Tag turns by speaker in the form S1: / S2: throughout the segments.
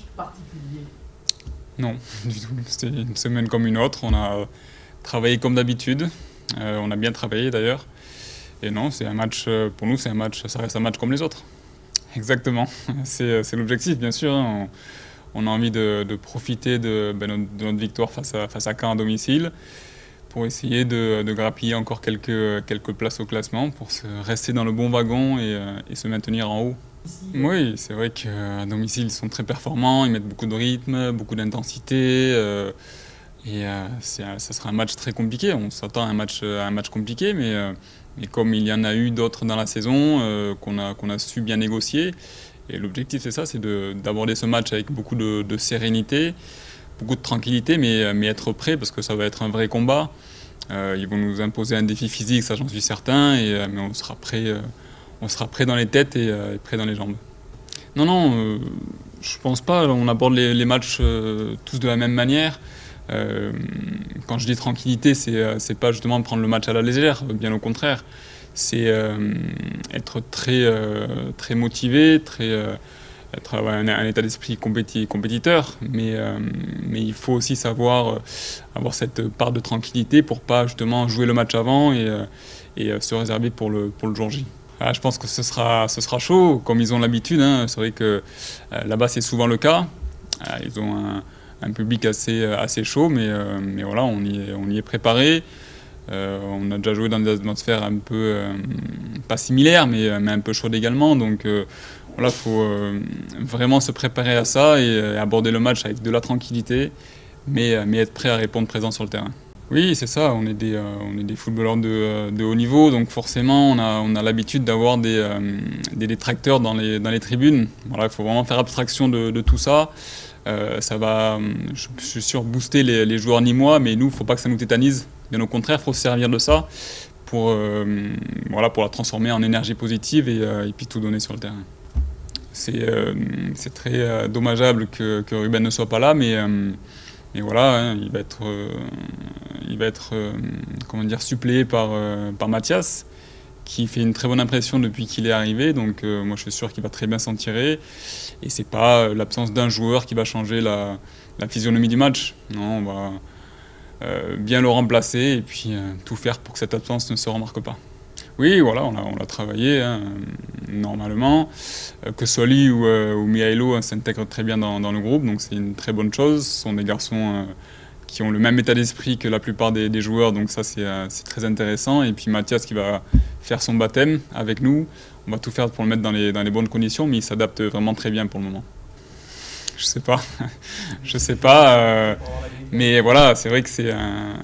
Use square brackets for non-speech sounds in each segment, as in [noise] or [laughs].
S1: match particulier
S2: Non, du tout. C'était une semaine comme une autre. On a travaillé comme d'habitude. Euh, on a bien travaillé d'ailleurs. Et non, c'est un match, euh, pour nous, c'est un match, ça reste un match comme les autres. Exactement. [laughs] C'est l'objectif, bien sûr. Hein. On, a envie de, profiter de, ben, de, notre victoire face à, à Caen à domicile pour essayer de, grappiller encore quelques, places au classement, pour se rester dans le bon wagon euh, et se maintenir en haut. Oui, c'est vrai qu'à domicile, ils sont très performants, ils mettent beaucoup de rythme, beaucoup d'intensité. Euh, et euh, ça sera un match très compliqué. On s'attend à un match, compliqué, mais, comme il y en a eu d'autres dans la saison, qu'on a, su bien négocier. Et l'objectif, c'est ça, c'est d'aborder ce match avec beaucoup de, sérénité, beaucoup de tranquillité, mais, être prêt parce que ça va être un vrai combat. ils vont nous imposer un défi physique, ça j'en suis certain, mais on sera prêt on sera prêt dans les têtes et, euh, prêt dans les jambes. Non, non, euh, je pense pas. On aborde les, matchs euh, tous de la même manière. quand je dis tranquillité, c'est pas justement prendre le match à la légère, bien au contraire. C'est être très, très motivé, très, être un, un état d'esprit compétiteur, mais, il faut aussi savoir avoir cette part de tranquillité pour pas justement jouer le match avant et, et se réserver pour le, pour le jour J. Ah, je pense que ce sera, ce sera chaud, comme ils ont l'habitude. Hein. C'est vrai que euh, là-bas, c'est souvent le cas. Euh, ils ont un, public assez, assez chaud, mais, euh, mais voilà, on y est, on y est préparé. on a déjà joué dans des atmosphères un peu, pas similaires, mais, mais, un peu chaudes également. Donc voilà, il faut vraiment se préparer à ça et, aborder le match avec de la tranquillité, mais, mais être prêt à répondre présent sur le terrain. Oui, c'est ça, on est des, euh, on est des footballeurs de, euh, de, haut niveau, donc forcément on a, on a l'habitude d'avoir des, euh, des, détracteurs dans les, dans les tribunes. Voilà, il faut vraiment faire abstraction de, tout ça. ça va, je suis sûr, booster les, joueurs nîmois, mais nous, il ne faut pas que ça nous tétanise. Bien au contraire, il faut se servir de ça pour, voilà, pour la transformer en énergie positive et, et puis tout donner sur le terrain. C'est très dommageable que, que, Ruben ne soit pas là, mais, mais voilà, hein, il va être il va être euh, comment dire, suppléé par, euh, par Mathias, qui fait une très bonne impression depuis qu'il est arrivé. Donc euh, moi je suis sûr qu'il va très bien s'en tirer. Et c'est pas l'absence d'un joueur qui va changer la, physionomie du match. Non, on va bien le remplacer et puis tout faire pour que cette absence ne se remarque pas. Oui, voilà, on l'a travaillé hein, normalement. que ce soit lui ou, ou Mihailo hein, s'intègre très bien dans, le groupe, donc c'est une très bonne chose. Ce sont des garçons qui ont le même état d'esprit que la plupart des, joueurs, donc ça euh, c'est très intéressant. Et puis Mathias qui va faire son baptême avec nous, on va tout faire pour le mettre dans les, bonnes conditions, mais il s'adapte vraiment très bien pour le moment. Je sais pas, [laughs] je sais pas, euh, mais voilà, c'est vrai que c'est un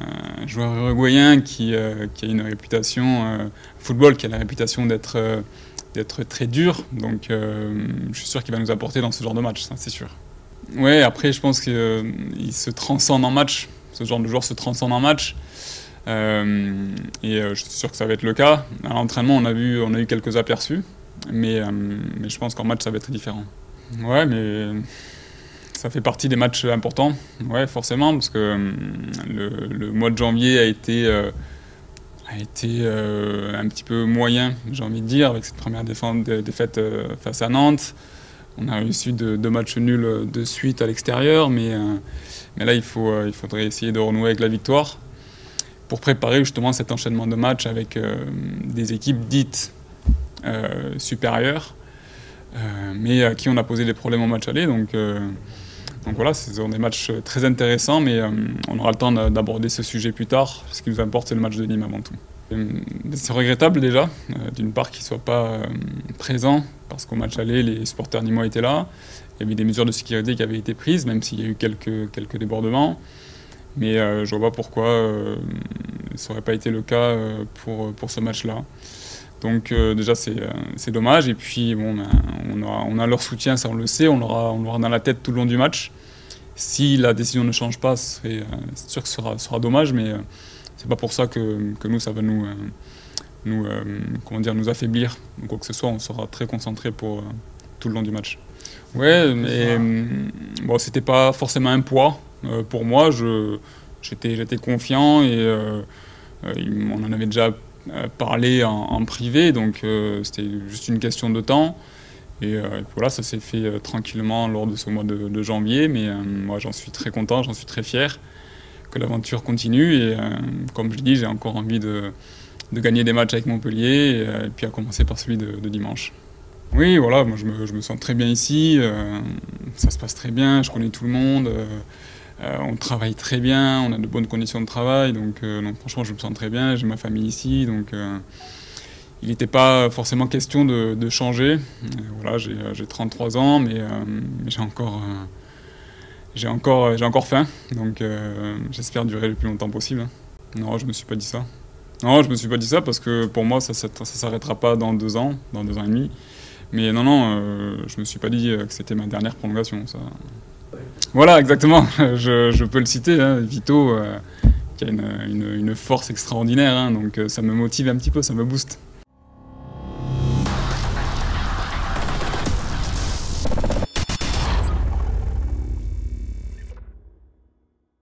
S2: joueur uruguayen qui, euh, qui, a une réputation, football qui a la réputation d'être d'être très dur, donc je suis sûr qu'il va nous apporter dans ce genre de match, c'est sûr. Ouais, après, je pense qu'il euh, se transcende en match. Ce genre de joueur se transcende en match. Euh, et euh, je suis sûr que ça va être le cas. À l'entraînement, on, a on a eu quelques aperçus. Mais, mais je pense qu'en match, ça va être différent. Ouais, mais ça fait partie des matchs importants. Ouais, forcément, parce que le, le mois de janvier a été, a été un petit peu moyen, j'ai envie de dire, avec cette première défaite face à Nantes. On a réussi deux, matchs nuls de suite à l'extérieur, mais, euh, mais là, il, faut, euh, il faudrait essayer de renouer avec la victoire pour préparer justement cet enchaînement de matchs avec euh, des équipes dites supérieures, mais à qui on a posé des problèmes en match aller. Donc, donc voilà, ce sont des matchs très intéressants, mais on aura le temps d'aborder ce sujet plus tard. Ce qui nous importe, c'est le match de Nîmes avant tout. C'est regrettable déjà, d'une part qu'il ne soit pas présent parce qu'au match aller, les supporters nîmois étaient là. Il y avait des mesures de sécurité qui avaient été prises, même s'il y a eu quelques, quelques débordements. Mais euh, je ne vois pas pourquoi euh, ça n'aurait pas été le cas euh, pour, pour ce match-là. Donc déjà, c'est dommage. Et puis, bon, ben, on, a, on, a, leur soutien, ça on le sait, on l'aura on dans la tête tout le long du match. Si la décision ne change pas, c'est sûr que ce sera, sera dommage, mais c'est pas pour ça que, que, nous, ça va nous nous, euh, comment dire, nous affaiblir. Quoi que ce soit, on sera très concentré pour euh, tout le long du match. Ouais, mais bon, c'était pas forcément un poids euh, pour moi. j'étais, j'étais confiant et on en avait déjà parlé en, privé, donc c'était juste une question de temps. Et, voilà, ça s'est fait tranquillement lors de ce mois de, janvier, mais moi j'en suis très content, j'en suis très fier que l'aventure continue. Et comme je dis, j'ai encore envie de, gagner des matchs avec Montpellier, et, puis à commencer par celui de, dimanche. Oui, voilà, moi je me, je me, sens très bien ici, ça se passe très bien, je connais tout le monde. Euh, on travaille très bien, on a de bonnes conditions de travail, donc, euh, franchement je me sens très bien, j'ai ma famille ici, donc euh, il n'était pas forcément question de, changer. voilà, j'ai 33 ans, mais, j'ai encore, j'ai encore, encore faim, donc j'espère durer le plus longtemps possible. Hein. Non, je me suis pas dit ça. Non, je me suis pas dit ça parce que pour moi ça, ne s'arrêtera pas dans deux ans, dans deux ans et demi. Mais non, non, je me suis pas dit que c'était ma dernière prolongation. Ça, voilà, exactement. [laughs] Je, peux le citer, hein, Vito, euh, qui a une, force extraordinaire, hein, donc euh, ça me motive un petit peu, ça me booste.